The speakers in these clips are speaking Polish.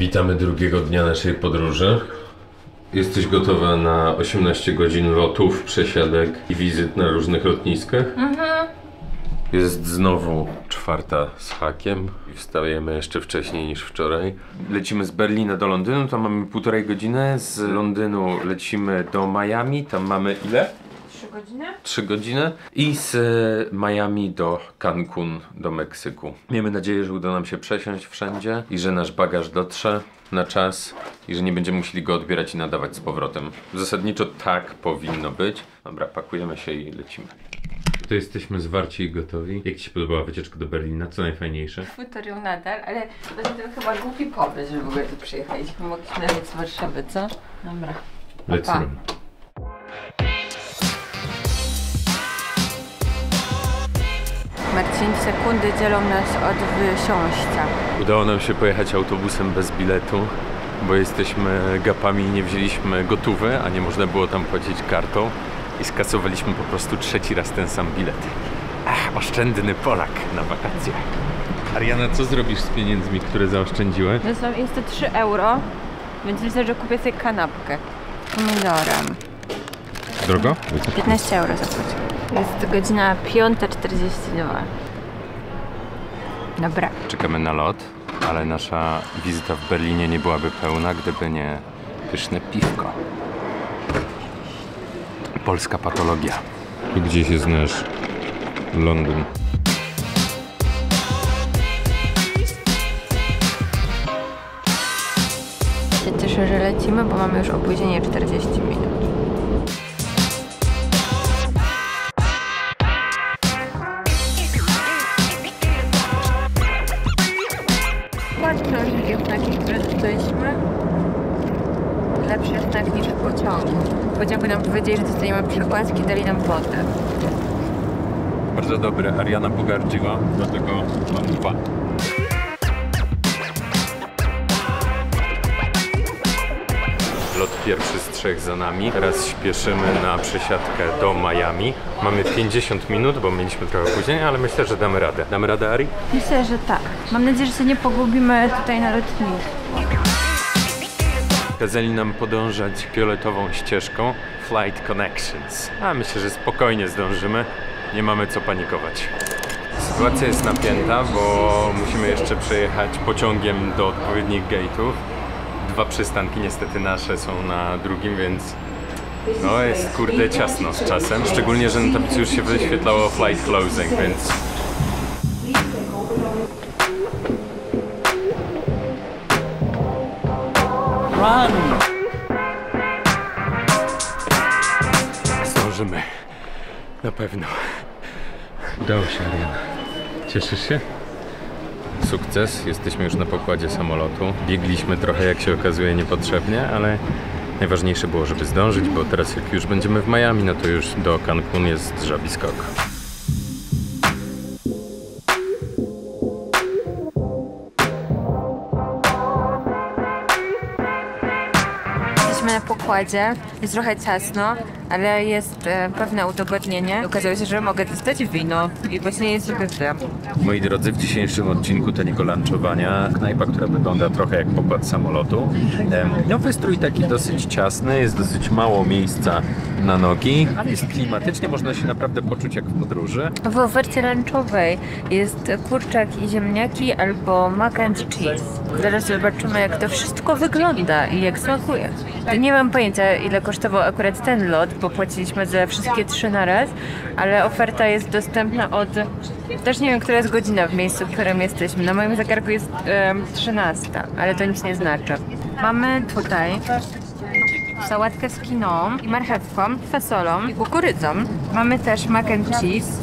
Witamy drugiego dnia naszej podróży. Jesteś gotowa na 18 godzin lotów, przesiadek i wizyt na różnych lotniskach? Jest znowu czwarta z hakiem i wstajemy jeszcze wcześniej niż wczoraj. Lecimy z Berlina do Londynu, tam mamy półtorej godziny. Z Londynu lecimy do Miami, tam mamy ile? Trzy godziny? 3 godziny i z e, Miami do Cancun, do Meksyku. Miejmy nadzieję, że uda nam się przesiąść wszędzie i że nasz bagaż dotrze na czas i że nie będziemy musieli go odbierać i nadawać z powrotem. Zasadniczo tak powinno być. Dobra, pakujemy się i lecimy. To jesteśmy zwarci i gotowi. Jak Ci się podobała wycieczka do Berlina? Co najfajniejsze? Futorium nadal, ale tym chyba głupi pomysł, żeby w ogóle tu przyjechaliśmy. Mogliśmy lecieć z Warszawy, co? Dobra. Pa, Run. Marcin, sekundy dzielą nas od wysiąścia. Udało nam się pojechać autobusem bez biletu, bo jesteśmy gapami i nie wzięliśmy gotówy, a nie można było tam płacić kartą i skasowaliśmy po prostu trzeci raz ten sam bilet. Ach, oszczędny Polak na wakacje. Ariana, co zrobisz z pieniędzmi, które zaoszczędziłeś? To są, jest to 3 euro, więc myślę, że kupię sobie kanapkę z pomidorem. Drogo? 15 euro zapłać. Jest godzina 5.42. Dobra. Czekamy na lot, ale nasza wizyta w Berlinie nie byłaby pełna, gdyby nie pyszne piwko. Polska patologia. Tu gdzieś jest nasz Londyn. się cieszę, że lecimy, bo mamy już opóźnienie 40 minut. Znaki, które dostaliśmy. Lepszy znak niż w pociągu. W pociągu nam powiedzieli, że dostaniemy przekładki, dali nam wodę. Bardzo dobre. Ariana pogardziła, dlatego mam dwa. Pierwszy z trzech za nami. Teraz śpieszymy na przesiadkę do Miami. Mamy 50 minut, bo mieliśmy trochę opóźnienia, ale myślę, że damy radę. Damy radę, Ari? Myślę, że tak. Mam nadzieję, że się nie pogubimy tutaj na lotnisku. Kazali nam podążać fioletową ścieżką Flight Connections. A myślę, że spokojnie zdążymy. Nie mamy co panikować. Sytuacja jest napięta, bo musimy jeszcze przejechać pociągiem do odpowiednich gate'ów. Dwa przystanki niestety nasze są na drugim, więc no jest kurde ciasno z czasem. Szczególnie, że na tablicy już się wyświetlało flight closing, więc zdążymy. Na pewno. Udało się, Ariana. Cieszysz się? Sukces. Jesteśmy już na pokładzie samolotu. Biegliśmy trochę, jak się okazuje, niepotrzebnie, ale najważniejsze było, żeby zdążyć, bo teraz jak już będziemy w Miami, no to już do Cancun jest żabi skok. Jesteśmy na pokładzie, jest trochę ciasno, ale jest e, pewne udogodnienie. Okazało się, że mogę dostać wino i właśnie jest zwykle Moi drodzy, w dzisiejszym odcinku taniego lunchowania knajpa, która wygląda trochę jak pokład samolotu. Em, No wystrój taki dosyć ciasny, jest dosyć mało miejsca na nogi, ale jest klimatycznie, można się naprawdę poczuć jak w podróży. W ofercie lunchowej jest kurczak i ziemniaki albo mac and cheese. Zaraz zobaczymy, jak to wszystko wygląda i jak smakuje. Nie mam pojęcia, ile kosztował akurat ten lot, bo płaciliśmy za wszystkie trzy na raz, ale oferta jest dostępna od... Też nie wiem, która jest godzina w miejscu, w którym jesteśmy. Na moim zegarku jest em, 13, ale to nic nie znaczy. Mamy tutaj sałatkę z kiną i marchewką, fasolą i kukurydzą. Mamy też mac and cheese.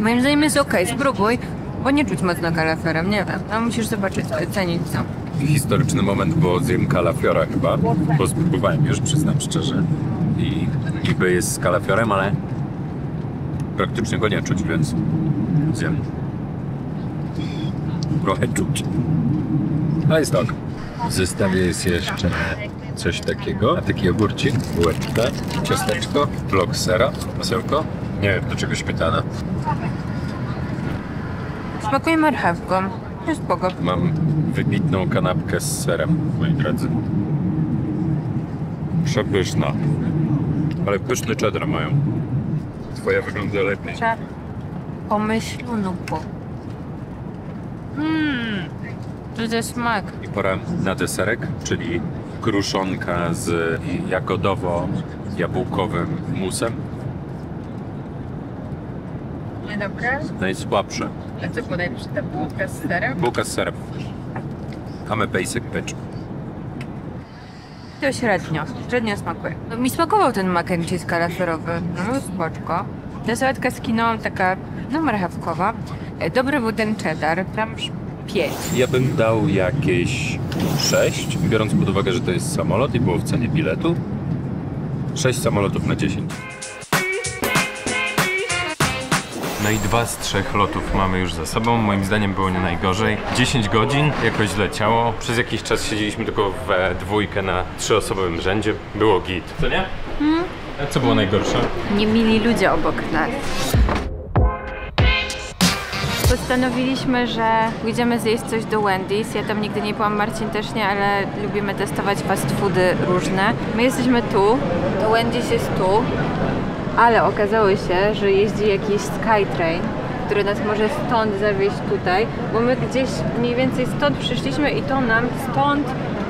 Moim zdaniem jest ok, spróbuj, bo nie czuć mocno kalafiorem, nie wiem. No musisz zobaczyć, ocenić co. Historyczny moment, bo zjem kalafiora chyba, bo spróbowałem już, przyznam szczerze. Niby jest z kalafiorem, ale praktycznie go nie czuć, więc zjem. Trochę czuć. Ale jest tak. W zestawie jest jeszcze coś takiego, a taki ogórcik, bułeczka, ciasteczko, blok sera, masełko. Nie wiem, do czego śmietana. Smakuje marchewką. Jest spoko. Mam wybitną kanapkę z serem, moi drodzy. Przepyszna. Ale pyszny cheddar mają. Twoja wygląda lepiej. Trzeba pomyślunu po. Mmm, to jest smak. I pora na deserek, czyli kruszonka z jagodowo-jabłkowym musem. Niedobre? Najsłabsze. A co podajesz ta bułka z serem? Bułka z serem. Mamy basic bitch. To średnio, średnio smakuje. No, mi smakował ten mac and cheese kalafiorowy, no spoczko. Ta sałatka z kiną taka, no marchewkowa. E, Dobry był ten cheddar, tam 5. Ja bym dał jakieś 6, biorąc pod uwagę, że to jest samolot i było w cenie biletu. 6 samolotów na 10. No i dwa z trzech lotów mamy już za sobą. Moim zdaniem było nie najgorzej. 10 godzin jakoś leciało. Przez jakiś czas siedzieliśmy tylko we dwójkę na trzyosobowym rzędzie. Było git. Co nie? A co było najgorsze? Nie mili ludzie obok nas. Postanowiliśmy, że pójdziemy zjeść coś do Wendy's. Ja tam nigdy nie byłam, Marcin też nie, ale lubimy testować fast foody różne. My jesteśmy tu, to Wendy's jest tu, ale okazało się, że jeździ jakiś Skytrain, który nas może stąd zawieźć tutaj, bo my gdzieś mniej więcej stąd przyszliśmy i to nam stąd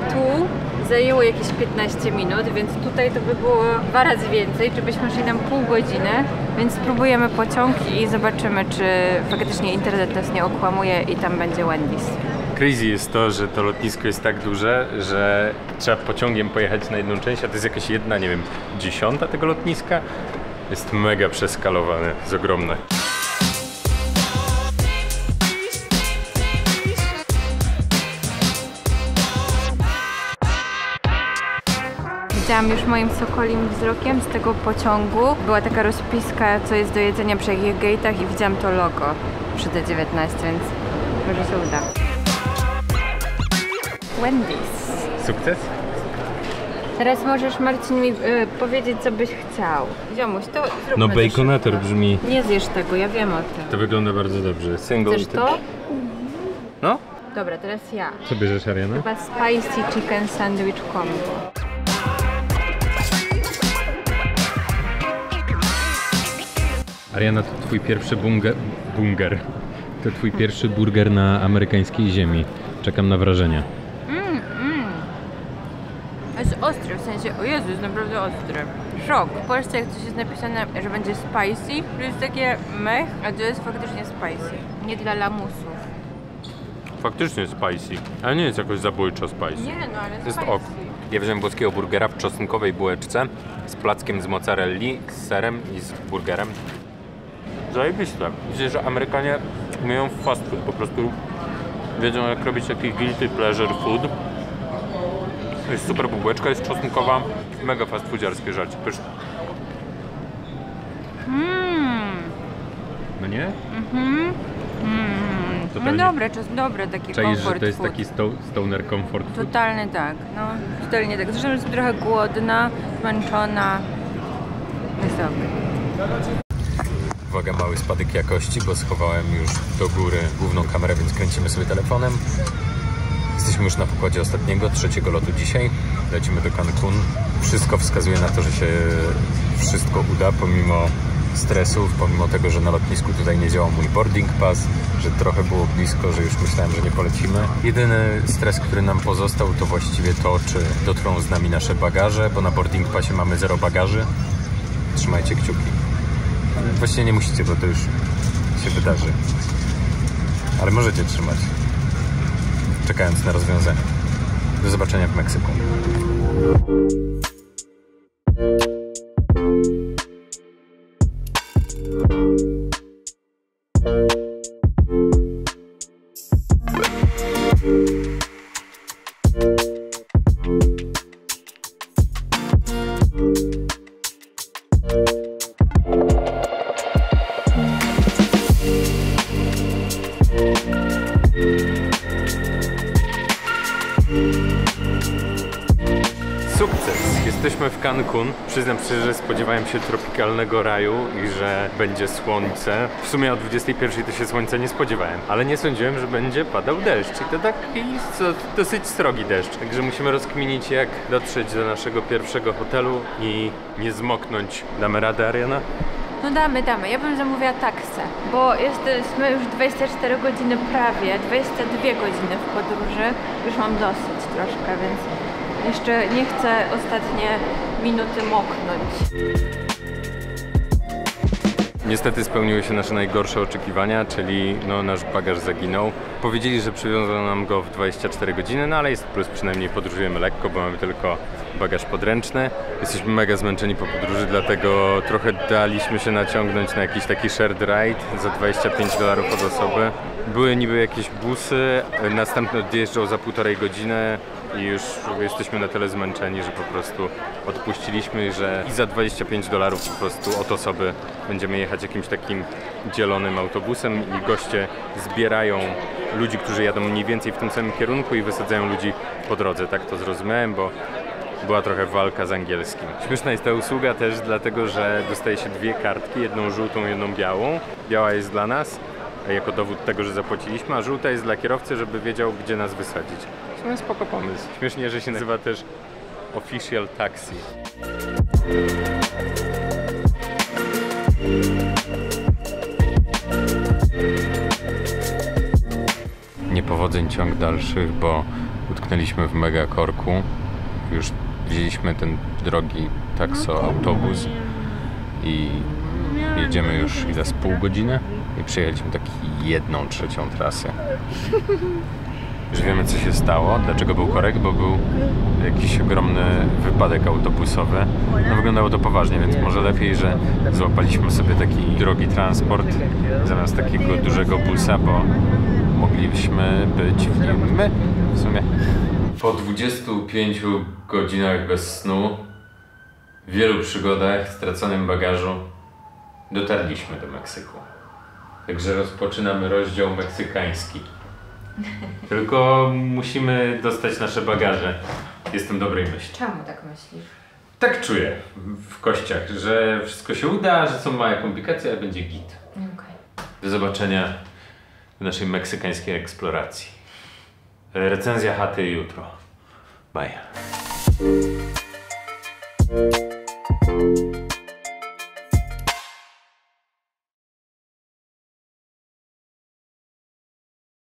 tu zajęło jakieś 15 minut, więc tutaj to by było dwa razy więcej, czy byśmy szli tam pół godziny, więc spróbujemy pociąg i zobaczymy, czy faktycznie internet nas nie okłamuje i tam będzie Wendy's. Crazy jest to, że to lotnisko jest tak duże, że trzeba pociągiem pojechać na jedną część, a to jest jakaś jedna, nie wiem, dziesiąta tego lotniska. Jest mega przeskalowane, jest ogromne. Widziałam już moim sokolim wzrokiem z tego pociągu. Była taka rozpiska, co jest do jedzenia przy jakich gate'ach i widziałam to logo przy D19, więc może się uda. Wendy's. Sukces? Teraz możesz Marcin mi y, powiedzieć, co byś chciał. Ziomuś, to zróbmy No to baconator szybko. brzmi... Nie zjesz tego, ja wiem o tym. To wygląda bardzo dobrze. Single... Chcesz to? No? Dobra, teraz ja. Co bierzesz, Ariana? Chyba spicy chicken sandwich combo. Ariana, to twój pierwszy bunger... bunger. To twój pierwszy burger na amerykańskiej ziemi. Czekam na wrażenia. Jest sensie, o Jezu, jest naprawdę ostry. Szok. W Polsce jak coś jest napisane, że będzie spicy, to jest takie mech, a to jest faktycznie spicy. Nie dla lamusów. Faktycznie spicy, ale nie jest jakoś zabójczo spicy. Nie no, ale Jest spicy. ok. Ja wziąłem włoskiego burgera w czosnkowej bułeczce z plackiem z mozzarelli, z serem i z burgerem. Zajebiste. Widzę, że Amerykanie umieją w fast food, po prostu wiedzą jak robić taki guilty pleasure food. Jest super bułeczka, jest czosnkowa, mega fast foodziarskie żarcie, pyszne. Mmm, No nie? mm. No Totalnie. dobre, czas dobre, taki Czaisz, comfort że to jest food. taki sto stoner comfort food? Totalnie tak, no, totalnie tak. Zresztą jestem trochę głodna, zmęczona. Jest okej. Uwaga, mały spadek jakości, bo schowałem już do góry główną kamerę, więc kręcimy sobie telefonem. Jesteśmy już na pokładzie ostatniego, trzeciego lotu dzisiaj. Lecimy do Cancun. Wszystko wskazuje na to, że się wszystko uda, pomimo stresów, pomimo tego, że na lotnisku tutaj nie działał mój boarding pass, że trochę było blisko, że już myślałem, że nie polecimy. Jedyny stres, który nam pozostał, to właściwie to, czy dotrą z nami nasze bagaże, bo na boarding passie mamy zero bagaży. Trzymajcie kciuki. Właściwie nie musicie, bo to już się wydarzy. Ale możecie trzymać. Czekając na rozwiązanie. Do zobaczenia w Meksyku. Przyznam szczerze, że spodziewałem się tropikalnego raju i że będzie słońce. W sumie o 21 to się słońca nie spodziewałem, ale nie sądziłem, że będzie padał deszcz. I to taki dosyć srogi deszcz. Także musimy rozkminić, jak dotrzeć do naszego pierwszego hotelu i nie zmoknąć. Damy radę, Ariana? No damy, damy. Ja bym zamówiła taksę, bo jesteśmy już 24 godziny prawie, 22 godziny w podróży. Już mam dosyć troszkę, więc jeszcze nie chcę ostatnie minuty moknąć. Niestety spełniły się nasze najgorsze oczekiwania, czyli no, nasz bagaż zaginął. Powiedzieli, że przywiozą nam go w 24 godziny, no ale jest plus, przynajmniej podróżujemy lekko, bo mamy tylko bagaż podręczny. Jesteśmy mega zmęczeni po podróży, dlatego trochę daliśmy się naciągnąć na jakiś taki shared ride za 25 dolarów od osoby. Były niby jakieś busy, następny odjeżdżał za półtorej godziny i już jesteśmy na tyle zmęczeni, że po prostu odpuściliśmy, że i za 25 dolarów po prostu od osoby będziemy jechać jakimś takim dzielonym autobusem i goście zbierają ludzi, którzy jadą mniej więcej w tym samym kierunku i wysadzają ludzi po drodze. Tak to zrozumiałem, bo była trochę walka z angielskim. Śmieszna jest ta usługa też dlatego, że dostaje się dwie kartki, jedną żółtą, jedną białą. Biała jest dla nas, jako dowód tego, że zapłaciliśmy, a żółta jest dla kierowcy, żeby wiedział, gdzie nas wysadzić. W sumie spoko pomysł. Śmiesznie, że się nazywa też Official Taxi. Niepowodzeń ciąg dalszych, bo utknęliśmy w mega korku. Już wzięliśmy ten drogi takso autobus i jedziemy już ile z pół godziny i przejechaliśmy taki jedną trzecią trasy. Już wiemy co się stało, dlaczego był korek, bo był jakiś ogromny wypadek autobusowy. No wyglądało to poważnie, więc może lepiej, że złapaliśmy sobie taki drogi transport zamiast takiego dużego busa, bo moglibyśmy być w nim my w sumie. Po 25 godzinach bez snu, wielu przygodach, straconym bagażu, dotarliśmy do Meksyku. Także rozpoczynamy rozdział meksykański. Tylko musimy dostać nasze bagaże. Jestem dobrej myśli. Czemu tak myślisz? Tak czuję w kościach, że wszystko się uda, że są małe komplikacje, ale będzie git. Okej. Do zobaczenia w naszej meksykańskiej eksploracji. Recenzja chaty jutro. Bye.